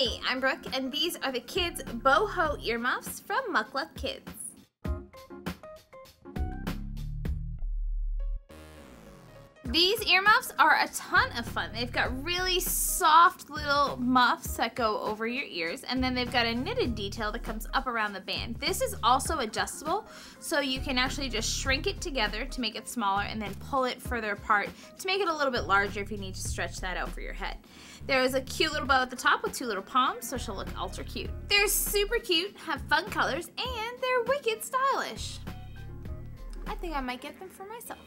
Hey, I'm Brooke, and these are the kids' boho earmuffs from Muk Luks Kids. These earmuffs are a ton of fun. They've got really soft little muffs that go over your ears, and then they've got a knitted detail that comes up around the band. This is also adjustable, so you can actually just shrink it together to make it smaller and then pull it further apart to make it a little bit larger if you need to stretch that out for your head. There is a cute little bow at the top with two little palms, so she'll look ultra cute. They're super cute, have fun colors, and they're wicked stylish. I think I might get them for myself.